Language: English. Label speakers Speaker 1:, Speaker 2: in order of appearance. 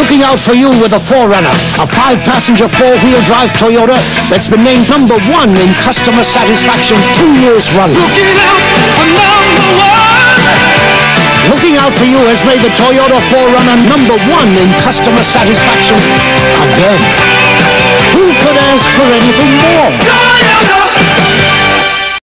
Speaker 1: looking out for you with a 4Runner, a five-passenger four-wheel drive Toyota that's been named number one in customer satisfaction two years running.
Speaker 2: Looking out for number one.
Speaker 1: Looking out for you has made the Toyota 4Runner number one in customer satisfaction again. Who could ask for anything more?